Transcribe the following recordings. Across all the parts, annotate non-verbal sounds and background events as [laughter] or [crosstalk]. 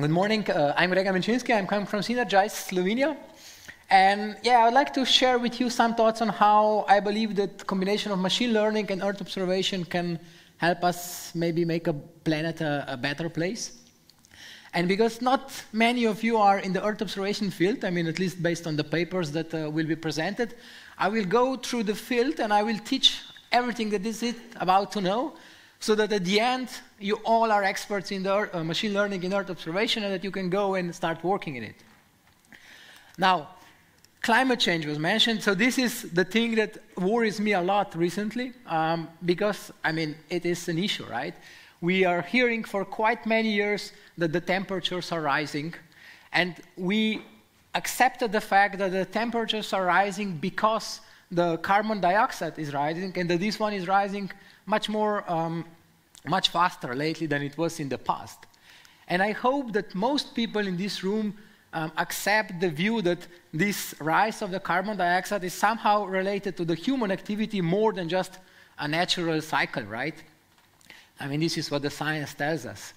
Good morning. Uh, I'm Grega Milcinski. I'm coming from Sinergise, Slovenia. And yeah, I'd like to share with you some thoughts on how I believe that combination of machine learning and Earth observation can help us maybe make a planet a, a better place. And because not many of you are in the Earth observation field, I mean, at least based on the papers that uh, will be presented, I will go through the field and I will teach everything that is it about to know, so that at the end, you all are experts in the uh, machine learning in Earth observation and that you can go and start working in it. Now, climate change was mentioned, so this is the thing that worries me a lot recently, um, because, I mean, it is an issue, right? We are hearing for quite many years that the temperatures are rising, and we accepted the fact that the temperatures are rising because the carbon dioxide is rising, and that this one is rising much more, um, much faster lately than it was in the past. And I hope that most people in this room um, accept the view that this rise of the carbon dioxide is somehow related to the human activity more than just a natural cycle, right? I mean, this is what the science tells us.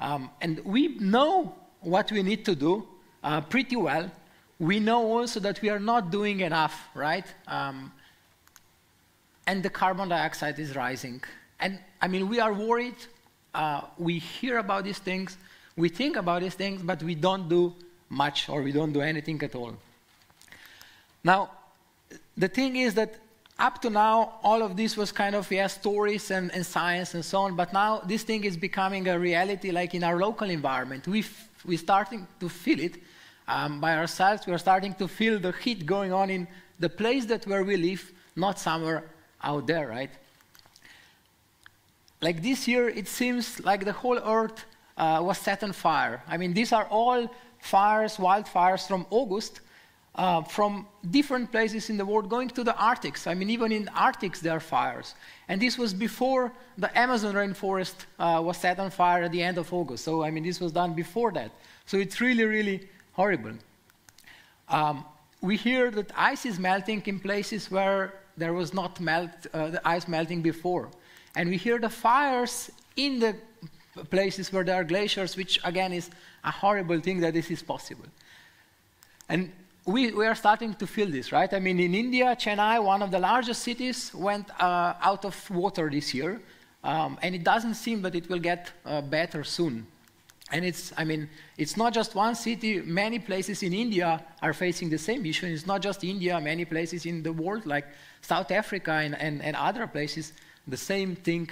Um, and we know what we need to do uh, pretty well. We know also that we are not doing enough, right? Um, and the carbon dioxide is rising. And I mean, we are worried. Uh, we hear about these things, we think about these things, but we don't do much or we don't do anything at all. Now, the thing is that up to now, all of this was kind of, yeah, stories and, and science and so on, but now this thing is becoming a reality like in our local environment. we we're starting to feel it um, by ourselves. We're starting to feel the heat going on in the place that where we live, not somewhere out there, right? Like this year, it seems like the whole earth uh, was set on fire. I mean, these are all fires, wildfires from August, uh, from different places in the world going to the Arctics. I mean, even in the Arctics there are fires. And this was before the Amazon rainforest uh, was set on fire at the end of August. So, I mean, this was done before that. So it's really, really horrible. Um, we hear that ice is melting in places where there was not melt, uh, the ice melting before. And we hear the fires in the places where there are glaciers, which again is a horrible thing that this is possible. And we, we are starting to feel this, right? I mean, in India, Chennai, one of the largest cities, went uh, out of water this year. Um, and it doesn't seem that it will get uh, better soon. And it's, I mean, it's not just one city. Many places in India are facing the same issue. And it's not just India, many places in the world, like South Africa and, and, and other places, the same thing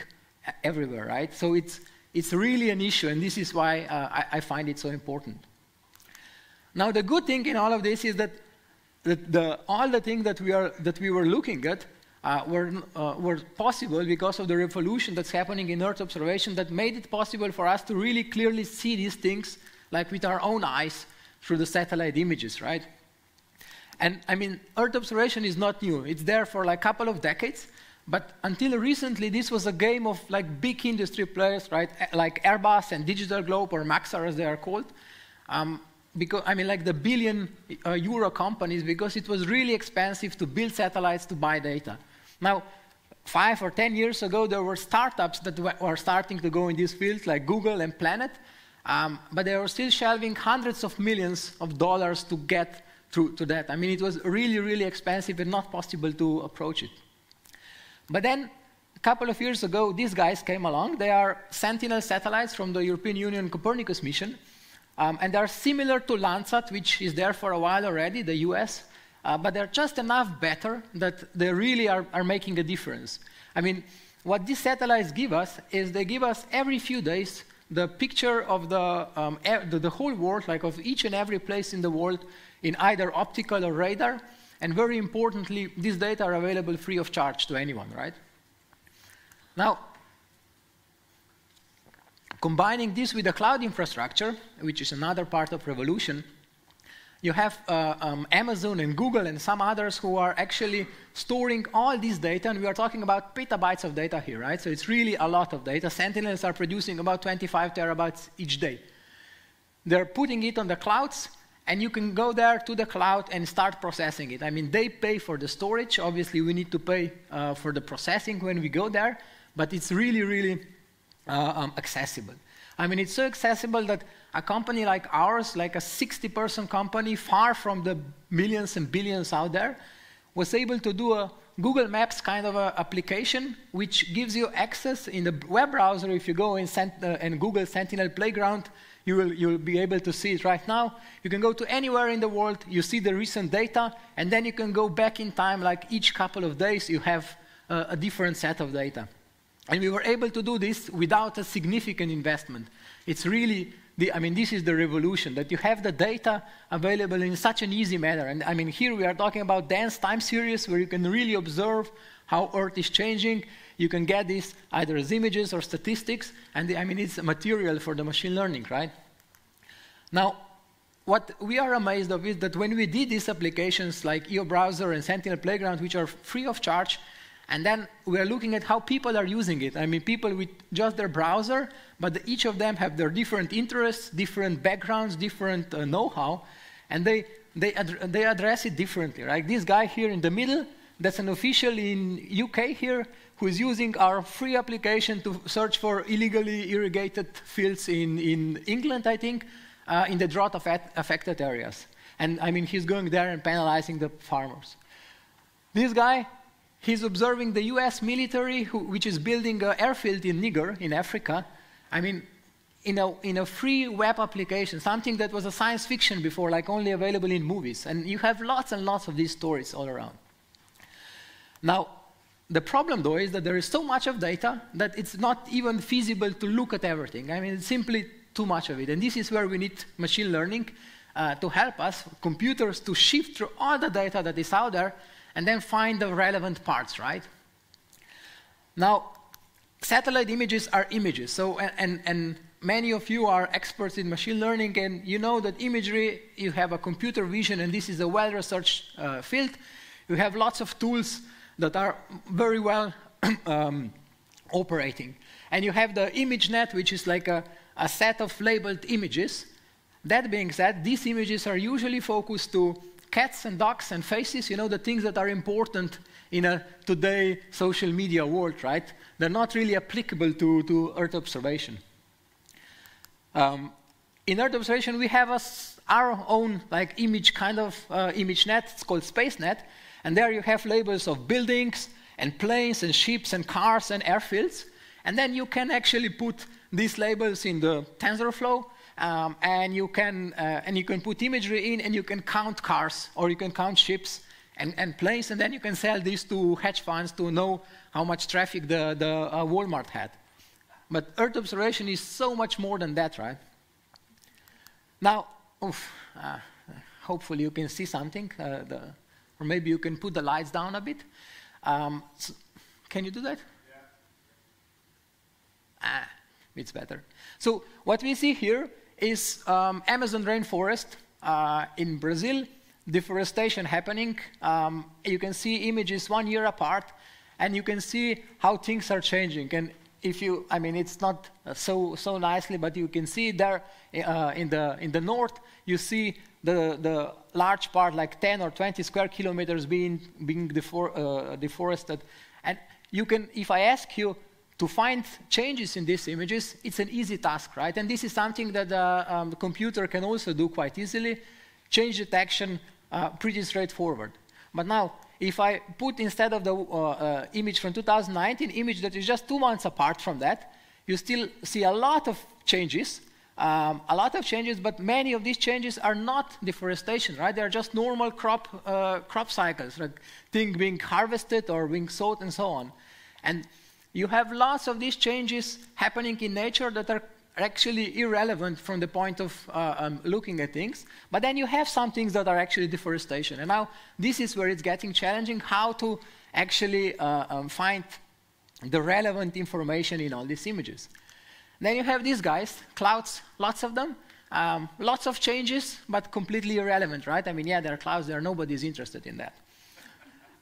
everywhere, right? So it's, it's really an issue, and this is why uh, I, I, find it so important. Now, the good thing in all of this is that, that the, all the things that we, are, that we were looking at uh, were, uh, were possible because of the revolution that's happening in Earth observation that made it possible for us to really clearly see these things, like with our own eyes, through the satellite images, right? And I mean, Earth observation is not new. It's there for like a couple of decades. But until recently, this was a game of like big industry players, right? Like Airbus and Digital Globe or Maxar, as they are called. Um, because I mean, like the billion uh, euro companies, because it was really expensive to build satellites to buy data. Now, five or ten years ago, there were startups that were starting to go in this field, like Google and Planet, um, but they were still shelving hundreds of millions of dollars to get to, to that. I mean, it was really, really expensive and not possible to approach it. But then, a couple of years ago, these guys came along. They are Sentinel satellites from the European Union Copernicus mission. Um, and they're similar to Landsat, which is there for a while already, the US. Uh, but they're just enough better that they really are, are making a difference. I mean, what these satellites give us is they give us every few days the picture of the, um, the, the, whole world, like of each and every place in the world, in either optical or radar, and very importantly, these data are available free of charge to anyone, right? Now, combining this with the cloud infrastructure, which is another part of revolution, you have uh, um, Amazon and Google and some others who are actually storing all this data, and we are talking about petabytes of data here, right? So it's really a lot of data. Sentinels are producing about 25 terabytes each day. They're putting it on the clouds, and you can go there to the cloud and start processing it. I mean, they pay for the storage. Obviously, we need to pay uh, for the processing when we go there, but it's really, really uh, um, accessible. I mean, it's so accessible that a company like ours, like a 60 person company, far from the millions and billions out there, was able to do a Google Maps kind of application which gives you access in the web browser. If you go in Sent- uh, and Google Sentinel Playground, you will you'll be able to see it right now. You can go to anywhere in the world, you see the recent data, and then you can go back in time, like each couple of days, you have uh, a different set of data. And we were able to do this without a significant investment. It's really the, I mean, this is the revolution that you have the data available in such an easy manner. And I mean, here we are talking about dense time series where you can really observe how Earth is changing. You can get this either as images or statistics. And the, I mean, it's material for the machine learning, right? Now, what we are amazed of is that when we did these applications like EO Browser and Sentinel Playground, which are free of charge, and then we are looking at how people are using it. I mean, people with just their browser, but each of them have their different interests, different backgrounds, different uh, know-how, and they, they, ad they address it differently, right? This guy here in the middle, that's an official in UK here, who is using our free application to search for illegally irrigated fields in, in England, I think, uh, in the drought-affected areas. And I mean, he's going there and penalizing the farmers. This guy He's observing the US military, who, which is building an airfield in Niger, in Africa. I mean, in a, in a free web application, something that was a science fiction before, like only available in movies. And you have lots and lots of these stories all around. Now, the problem, though, is that there is so much of data that it's not even feasible to look at everything. I mean, it's simply too much of it. And this is where we need machine learning uh, to help us, computers, to shift through all the data that is out there and then find the relevant parts, right? Now, satellite images are images. So, and, and, many of you are experts in machine learning, and you know that imagery, you have a computer vision, and this is a well researched uh, field. You have lots of tools that are very well [clears throat] um, operating. And you have the ImageNet, which is like a, a set of labeled images. That being said, these images are usually focused to cats and dogs and faces, you know, the things that are important in a today social media world, right? They're not really applicable to, to Earth observation. Um, in Earth observation, we have a, our own like image kind of uh, ImageNet. It's called SpaceNet, and there you have labels of buildings and planes and ships and cars and airfields, and then you can actually put these labels in the TensorFlow, um, and you can uh, and you can put imagery in, and you can count cars or you can count ships and, and planes, and then you can sell these to hedge funds to know how much traffic the, the uh, Walmart had. But Earth observation is so much more than that, right? Now, oof, uh, hopefully you can see something, uh, the, or maybe you can put the lights down a bit. Um, so can you do that? Yeah. Ah, it's better. So what we see here is um, Amazon rainforest uh, in Brazil, deforestation happening. Um, you can see images one year apart, and you can see how things are changing. And if you, I mean, it's not so so nicely, but you can see there uh, in the in the north, you see the the large part, like 10 or 20 square kilometers, being being uh, deforested. And you can, if I ask you, to find changes in these images, it's an easy task, right? And this is something that uh, um, the computer can also do quite easily. Change detection, uh, pretty straightforward. But now, if I put instead of the uh, uh, image from 2019, image that is just two months apart from that, you still see a lot of changes, um, a lot of changes, but many of these changes are not deforestation, right? They're just normal crop, uh, crop cycles, like things being harvested or being sowed and so on. And you have lots of these changes happening in nature that are actually irrelevant from the point of uh, um, looking at things. But then you have some things that are actually deforestation. And now this is where it's getting challenging how to actually uh, um, find the relevant information in all these images. Then you have these guys, clouds, lots of them. Um, lots of changes, but completely irrelevant, right? I mean, yeah, there are clouds there, nobody's interested in that.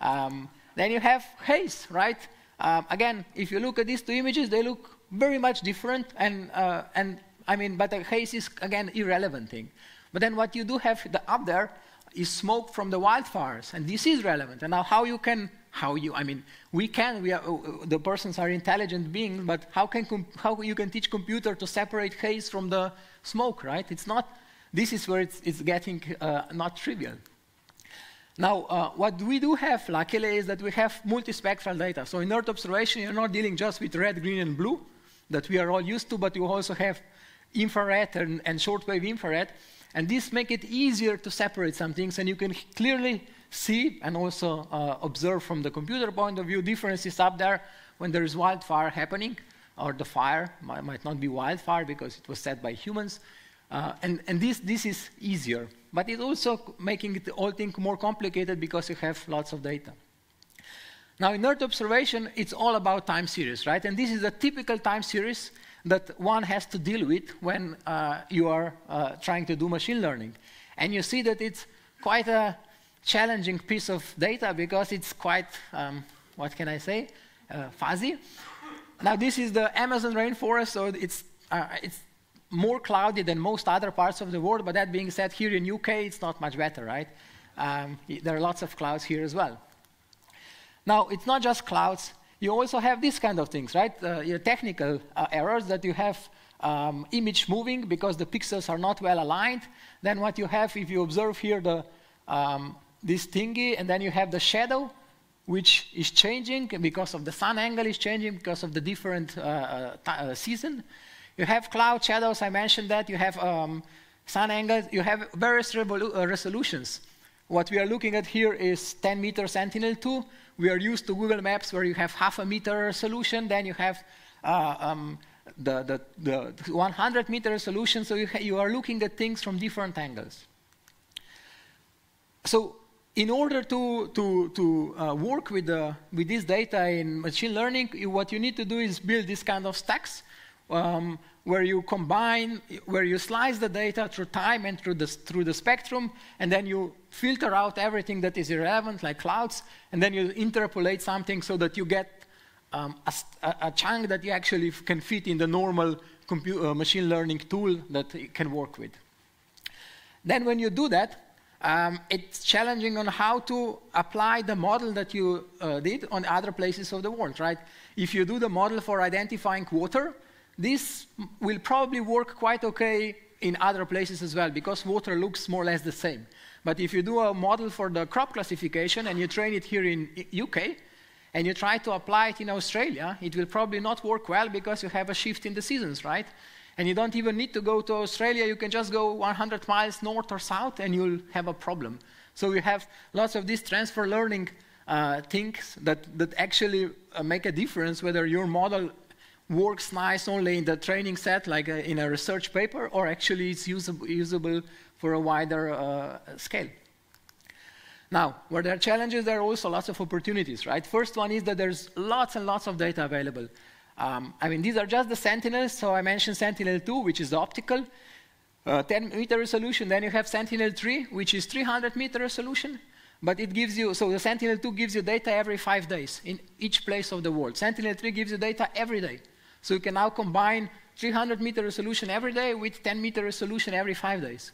Um, then you have haze, right? Um, again, if you look at these two images, they look very much different, and, uh, and I mean, but the haze is, again, irrelevant thing. But then what you do have the, up there is smoke from the wildfires, and this is relevant. And now how you can, how you, I mean, we can, we are, uh, the persons are intelligent beings, but how, can how you can teach computer to separate haze from the smoke, right? It's not, this is where it's, it's getting uh, not trivial. Now, uh, what we do have, luckily, is that we have multispectral data. So in Earth observation, you're not dealing just with red, green, and blue that we are all used to, but you also have infrared and, and shortwave infrared. And this make it easier to separate some things, and you can clearly see and also uh, observe from the computer point of view differences up there when there is wildfire happening, or the fire might, might not be wildfire because it was set by humans. Uh, and, and this, this is easier. But it's also making the whole thing more complicated because you have lots of data. Now, in Earth observation, it's all about time series, right? And this is a typical time series that one has to deal with when uh, you are uh, trying to do machine learning. And you see that it's quite a challenging piece of data because it's quite, um, what can I say, uh, fuzzy. Now, this is the Amazon rainforest, so it's, uh, it's more cloudy than most other parts of the world, but that being said, here in UK, it's not much better, right? Um, there are lots of clouds here as well. Now, it's not just clouds. You also have these kind of things, right? Uh, your technical uh, errors that you have um, image moving because the pixels are not well aligned. Then what you have, if you observe here the, um, this thingy, and then you have the shadow, which is changing because of the sun angle is changing because of the different uh, uh, uh season. You have cloud shadows, I mentioned that. You have um, sun angles. You have various uh, resolutions. What we are looking at here is 10 meter Sentinel-2. We are used to Google Maps where you have half a meter resolution. Then you have uh, um, the, the, the, 100 meter resolution. So you, you are looking at things from different angles. So in order to, to, to uh, work with, the, with this data in machine learning, what you need to do is build this kind of stacks um, where you combine, where you slice the data through time and through the, through the spectrum, and then you filter out everything that is irrelevant, like clouds, and then you interpolate something so that you get um, a, a, chunk that you actually can fit in the normal uh, machine learning tool that it can work with. Then when you do that, um, it's challenging on how to apply the model that you uh, did on other places of the world, right? If you do the model for identifying water, this will probably work quite okay in other places as well because water looks more or less the same. But if you do a model for the crop classification and you train it here in UK and you try to apply it in Australia, it will probably not work well because you have a shift in the seasons, right? And you don't even need to go to Australia, you can just go 100 miles north or south and you'll have a problem. So you have lots of these transfer learning uh, things that, that actually uh, make a difference whether your model works nice only in the training set, like uh, in a research paper, or actually it's usable, usable for a wider uh, scale. Now, where there are challenges, there are also lots of opportunities, right? First one is that there's lots and lots of data available. Um, I mean, these are just the Sentinels, so I mentioned Sentinel-2, which is the optical, uh, 10 meter resolution. Then you have Sentinel-3, which is 300 meter resolution. But it gives you, so the Sentinel-2 gives you data every five days in each place of the world. Sentinel-3 gives you data every day. So you can now combine 300 meter resolution every day with 10 meter resolution every five days.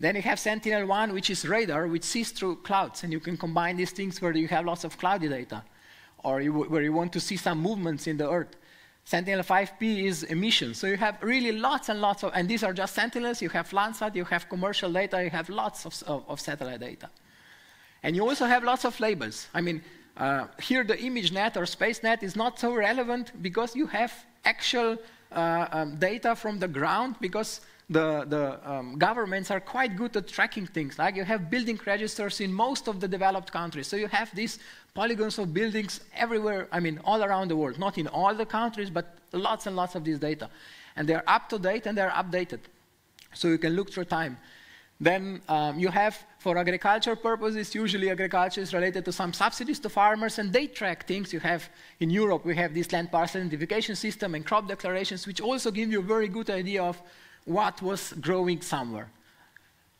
Then you have Sentinel-1, which is radar, which sees through clouds, and you can combine these things where you have lots of cloudy data, or you, where you want to see some movements in the Earth. Sentinel-5P is emission, so you have really lots and lots of, and these are just Sentinels, you have Landsat, you have commercial data, you have lots of, of, of satellite data. And you also have lots of labels. I mean, uh, here the ImageNet or SpaceNet is not so relevant because you have actual uh, um, data from the ground because the, the um, governments are quite good at tracking things. Like you have building registers in most of the developed countries. So you have these polygons of buildings everywhere, I mean, all around the world. Not in all the countries, but lots and lots of this data. And they're up to date and they're updated. So you can look through time. Then um, you have, for agriculture purposes, usually agriculture is related to some subsidies to farmers, and they track things. You have, in Europe, we have this land parcel identification system and crop declarations, which also give you a very good idea of what was growing somewhere.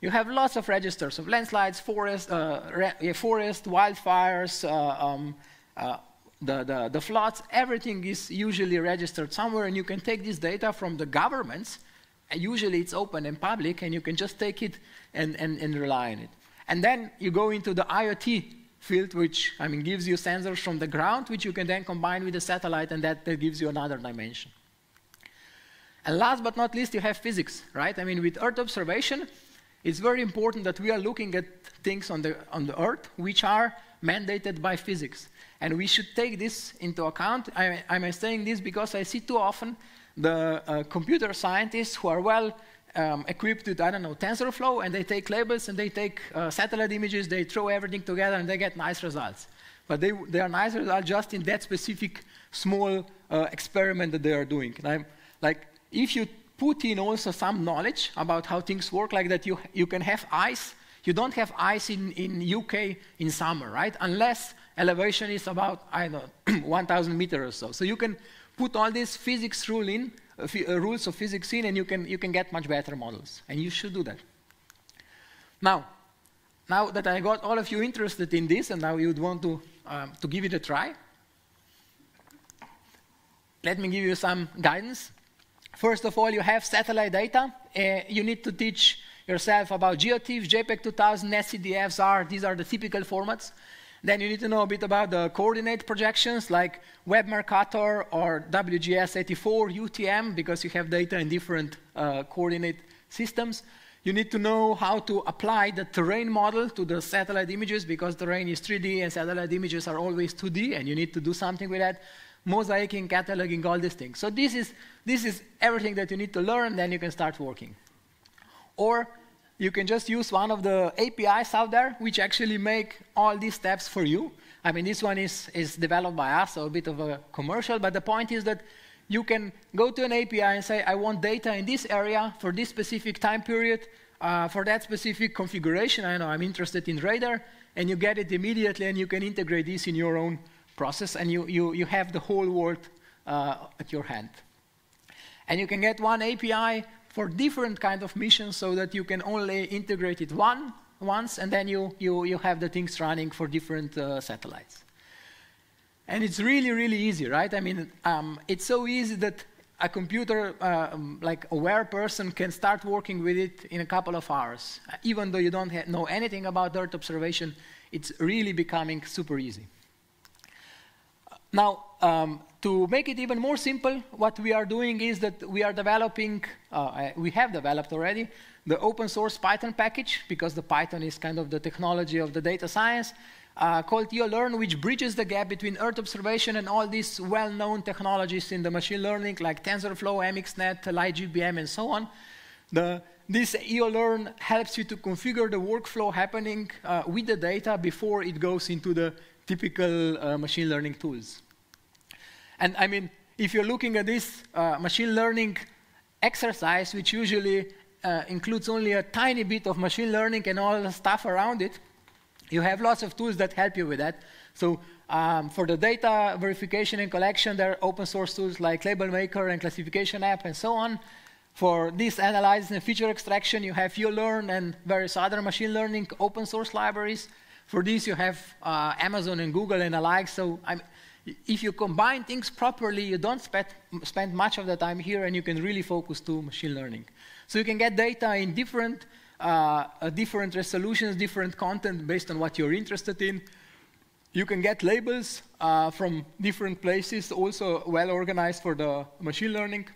You have lots of registers of landslides, forest, uh, forest wildfires, uh, um, uh, the, the, the floods, everything is usually registered somewhere, and you can take this data from the governments usually it's open and public, and you can just take it and, and, and rely on it. And then you go into the IoT field, which I mean gives you sensors from the ground, which you can then combine with the satellite, and that, that gives you another dimension. And last but not least, you have physics, right? I mean, with Earth observation, it's very important that we are looking at things on the, on the Earth which are mandated by physics. And we should take this into account. I, am saying this because I see too often the uh, computer scientists who are well um, equipped with, I don't know, TensorFlow, and they take labels and they take uh, satellite images, they throw everything together, and they get nice results. But they, they are nice results just in that specific small uh, experiment that they are doing. Like, if you put in also some knowledge about how things work, like that you, you can have ice. You don't have ice in, in UK in summer, right? Unless elevation is about, I don't know, [clears throat] 1,000 meters or so. So you can put all these physics rule in, uh, uh, rules of physics in, and you can, you can get much better models. And you should do that. Now, now that I got all of you interested in this, and now you'd want to, um, to give it a try, let me give you some guidance. First of all, you have satellite data. Uh, you need to teach yourself about GeoTIFF, JPEG 2000, SCDFs are, these are the typical formats. Then you need to know a bit about the coordinate projections like Web Mercator or WGS84, UTM, because you have data in different uh, coordinate systems. You need to know how to apply the terrain model to the satellite images because terrain is 3D and satellite images are always 2D, and you need to do something with that. Mosaicing, cataloging, all these things. So this is, this is everything that you need to learn, then you can start working. Or you can just use one of the APIs out there, which actually make all these steps for you. I mean, this one is, is developed by us, so a bit of a commercial, but the point is that you can go to an API and say, I want data in this area for this specific time period, uh, for that specific configuration. I know I'm interested in radar, and you get it immediately, and you can integrate this in your own process, and you, you, you have the whole world uh, at your hand. And you can get one API for different kind of missions so that you can only integrate it one once and then you, you, you have the things running for different uh, satellites. And it's really, really easy, right? I mean, um, it's so easy that a computer, uh, um, like aware person, can start working with it in a couple of hours. Even though you don't know anything about Earth observation, it's really becoming super easy. Now, um, to make it even more simple, what we are doing is that we are developing, uh, we have developed already, the open source Python package, because the Python is kind of the technology of the data science, uh, called EOLearn, which bridges the gap between Earth observation and all these well-known technologies in the machine learning, like TensorFlow, MXNet, LightGBM, and so on. The, this EOLearn helps you to configure the workflow happening uh, with the data before it goes into the typical uh, machine learning tools. And I mean, if you're looking at this uh, machine learning exercise, which usually uh, includes only a tiny bit of machine learning and all the stuff around it, you have lots of tools that help you with that. So um, for the data verification and collection, there are open source tools like Label Maker and Classification App and so on. For this analysis and feature extraction, you have EOLearn and various other machine learning open source libraries. For this, you have uh, Amazon and Google and alike. So I'm, if you combine things properly, you don't spend, much of the time here, and you can really focus to machine learning. So you can get data in different, uh, uh, different resolutions, different content based on what you're interested in. You can get labels uh, from different places, also well organized for the machine learning.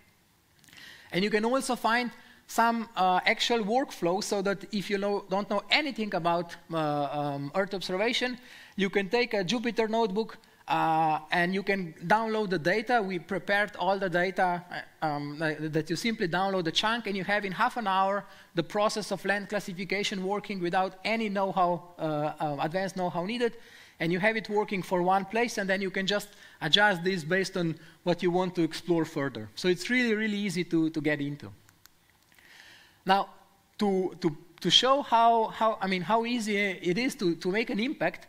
And you can also find some uh, actual workflow so that if you know, don't know anything about uh, um, Earth observation, you can take a Jupyter notebook uh, and you can download the data. We prepared all the data uh, um, that you simply download the chunk, and you have in half an hour the process of land classification working without any know-how, uh, uh, advanced know-how needed. And you have it working for one place, and then you can just adjust this based on what you want to explore further. So it's really, really easy to, to get into. Now, to, to, to show how, how, I mean, how easy it is to, to make an impact,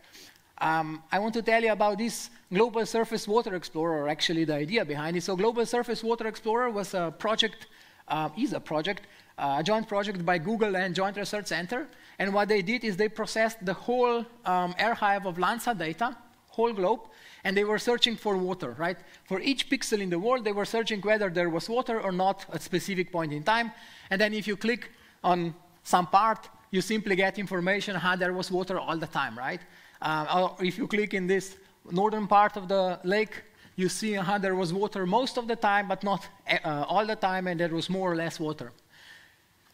um, I want to tell you about this Global Surface Water Explorer, actually the idea behind it. So Global Surface Water Explorer was a project, uh, is a project, uh, a joint project by Google and Joint Research Center. And what they did is they processed the whole um, archive of Landsat data, whole globe, and they were searching for water, right? For each pixel in the world, they were searching whether there was water or not at specific point in time. And then if you click on some part, you simply get information how there was water all the time, right? Uh, if you click in this northern part of the lake, you see how there was water most of the time, but not uh, all the time, and there was more or less water.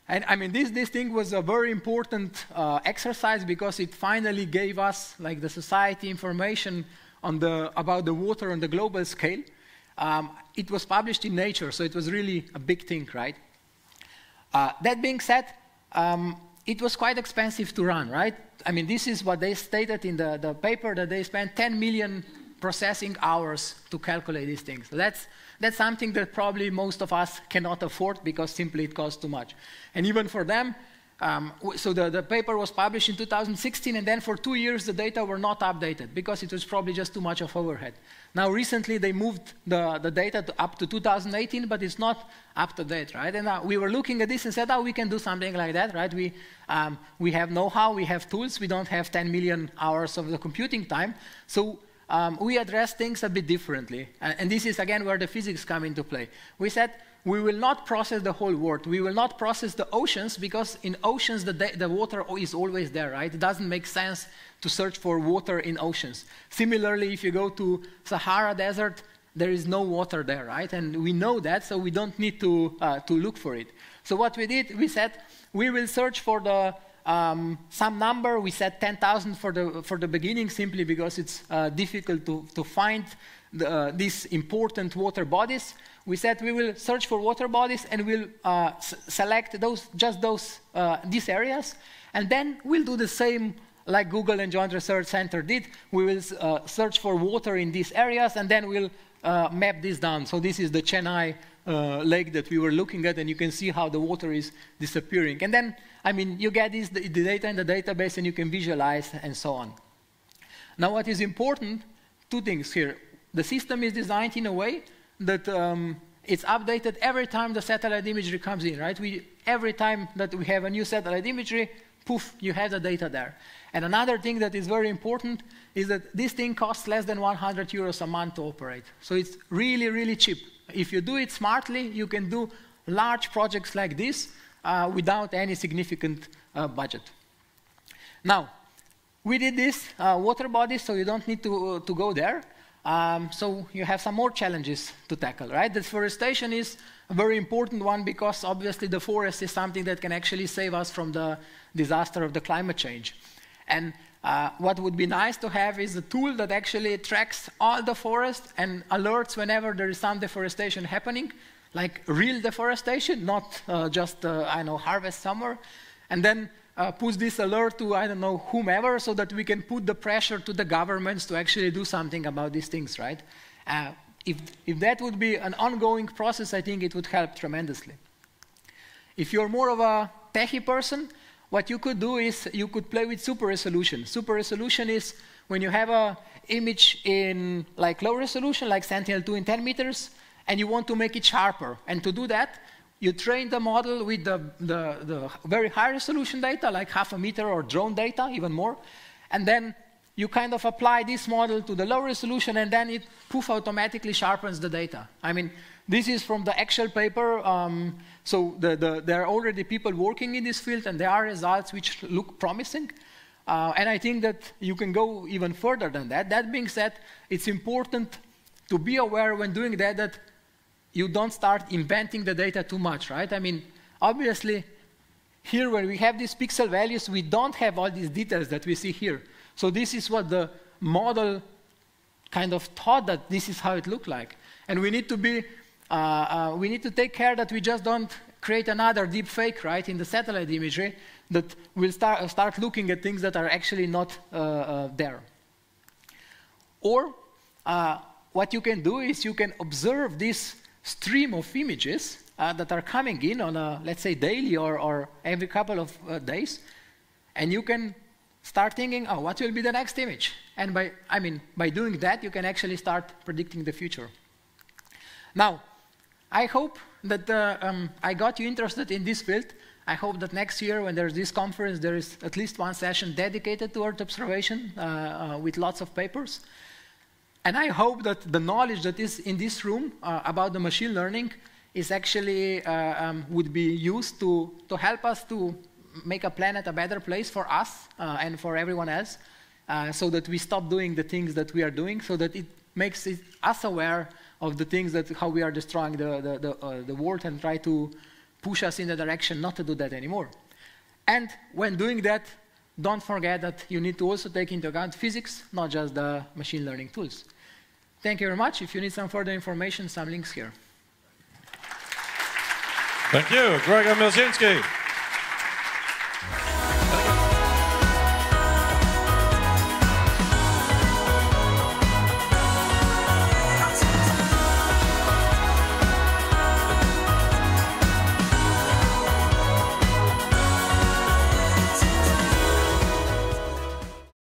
And I mean, this, this thing was a very important uh, exercise because it finally gave us, like the society, information on the, about the water on the global scale. Um, it was published in Nature, so it was really a big thing, right? Uh, that being said, um, it was quite expensive to run, right? I mean, this is what they stated in the, the paper that they spent 10 million processing hours to calculate these things. That's, that's something that probably most of us cannot afford because simply it costs too much. And even for them, um, so the, the paper was published in 2016, and then for two years the data were not updated because it was probably just too much of overhead. Now recently they moved the, the data to up to 2018, but it's not up to date, right? And uh, we were looking at this and said, oh, we can do something like that, right? We, um, we have know-how, we have tools, we don't have 10 million hours of the computing time, so um, we address things a bit differently. And, and, this is again where the physics come into play. We said we will not process the whole world. We will not process the oceans because in oceans the, the water is always there, right? It doesn't make sense to search for water in oceans. Similarly, if you go to Sahara Desert, there is no water there, right? And we know that, so we don't need to, uh, to look for it. So what we did, we said we will search for the um, some number. We said 10,000 for the, for the beginning simply because it's uh, difficult to, to find the, uh, these important water bodies. We said we will search for water bodies and we'll uh, select those, just those, uh, these areas. And then we'll do the same like Google and Joint Research Center did. We will uh, search for water in these areas and then we'll uh, map this down. So this is the Chennai lake that we were looking at and you can see how the water is disappearing. And then I mean, you get this, the data in the database and you can visualize and so on. Now, what is important, two things here. The system is designed in a way that um, it's updated every time the satellite imagery comes in, right? We, every time that we have a new satellite imagery, poof, you have the data there. And another thing that is very important is that this thing costs less than 100 euros a month to operate. So it's really, really cheap. If you do it smartly, you can do large projects like this uh, without any significant uh, budget. Now, we did this uh, water bodies, so you don't need to, uh, to go there. Um, so you have some more challenges to tackle, right? Deforestation is a very important one because obviously the forest is something that can actually save us from the disaster of the climate change. And uh, what would be nice to have is a tool that actually tracks all the forest and alerts whenever there is some deforestation happening like real deforestation, not uh, just, uh, I know, harvest somewhere, and then uh, push this alert to, I don't know, whomever, so that we can put the pressure to the governments to actually do something about these things, right? Uh, if, if that would be an ongoing process, I think it would help tremendously. If you're more of a techie person, what you could do is you could play with super resolution. Super resolution is when you have a image in like low resolution, like Sentinel-2 in 10 meters, and you want to make it sharper. And to do that, you train the model with the, the, the very high resolution data, like half a meter or drone data, even more. And then you kind of apply this model to the low resolution, and then it poof automatically sharpens the data. I mean, this is from the actual paper. Um, so the, the, there are already people working in this field, and there are results which look promising. Uh, and I think that you can go even further than that. That being said, it's important to be aware when doing that that you don't start inventing the data too much, right? I mean, obviously, here when we have these pixel values, we don't have all these details that we see here. So this is what the model kind of thought that this is how it looked like. And we need to be, uh, uh, we need to take care that we just don't create another deep fake, right, in the satellite imagery that will start, uh, start looking at things that are actually not uh, uh, there. Or uh, what you can do is you can observe this stream of images uh, that are coming in on a, let's say, daily or, or every couple of uh, days, and you can start thinking, oh, what will be the next image? And by, I mean, by doing that, you can actually start predicting the future. Now, I hope that uh, um, I got you interested in this field. I hope that next year, when there's this conference, there is at least one session dedicated to Earth observation uh, uh, with lots of papers. And I hope that the knowledge that is in this room uh, about the machine learning is actually uh, um, would be used to, to help us to make a planet a better place for us uh, and for everyone else. uh, so that we stop doing the things that we are doing, so that it makes it, us aware of the things that how we are destroying the, the, the, uh, the world and try to push us in the direction not to do that anymore. And when doing that, don't forget that you need to also take into account physics, not just the machine learning tools. Thank you very much. If you need some further information, some links here. Thank you, Gregor Milcinski.